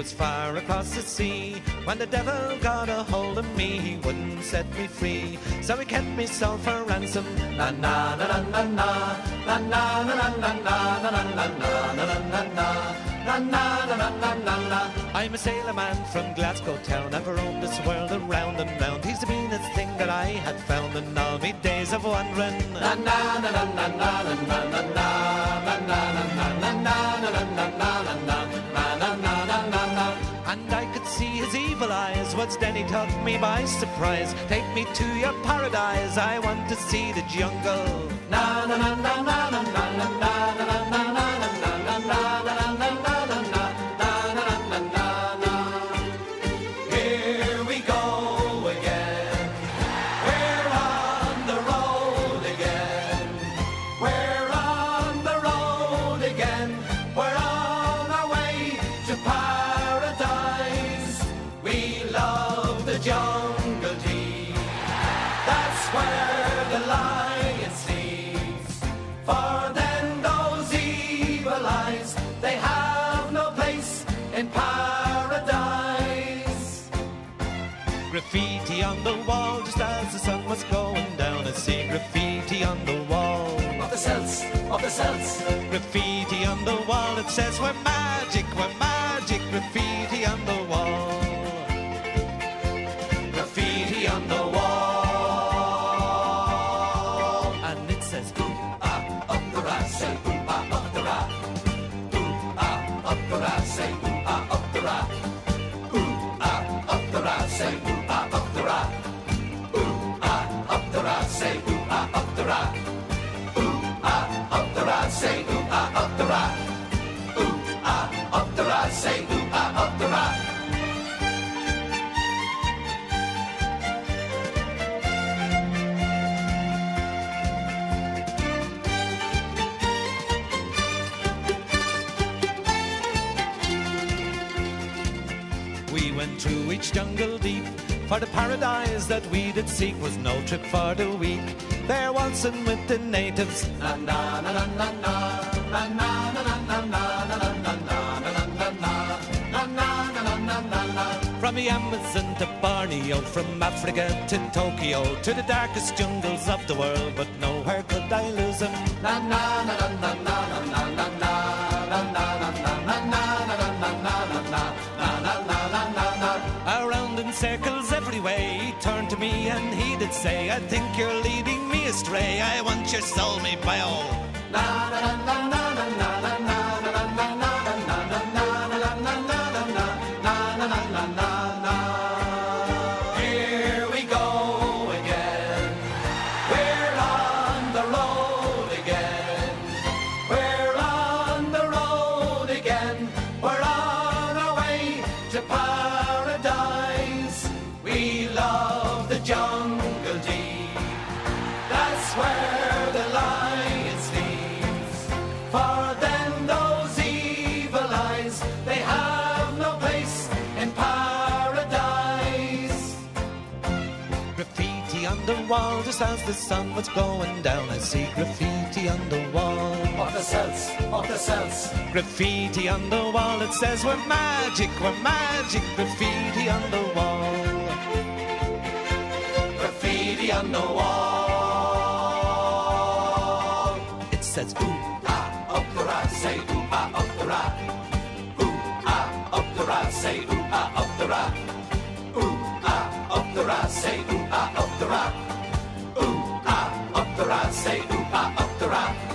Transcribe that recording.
Was far across the sea when the devil got a hold of me. He wouldn't set me free, so he kept me soul for ransom. Na na na na na na na na na na na na na na na na na na na. Na, na, na, na, na, na, na. I'm a sailor man from Glasgow town. I've roamed this world around and round. He's the meanest thing that I had found in all me days of wandering. Na na na na na na na na na na na na na na na na na and I could see his evil eyes. What's then he took me by surprise. Take me to your paradise. I want to see the jungle. Na jungle tea. That's where the lion sleeps. For then those evil eyes, they have no place in paradise. Graffiti on the wall just as the sun was going down. I see graffiti on the wall. Of the cells, of the cells. Graffiti on the wall it says we're magic, we're magic. Graffiti on the wall. up I say. Through each jungle deep, for the paradise that we did seek was no trip for the weak. There waltzing with the natives. Na na na na na na na na na na na na na na From the Amazon to Borneo, from Africa to Tokyo, to the darkest jungles of the world, but nowhere could I lose him. Na na na na na na na na na circles every way, he turned to me and he did say, I think you're leading me astray. I want your soul, me pal. Na na na na wall just as the sun was going down. I see graffiti on the wall. Of the cells, of the cells. Graffiti on the wall that says we're magic, we're magic. Graffiti on the wall. Graffiti on the wall. It says ooh ah up the rat, say ooh ah up the rat. Ooh ah up the rat, say ooh ah up the rat. Ooh ah up the rat, say ooh ah up the rat ra, say ooh up the ra.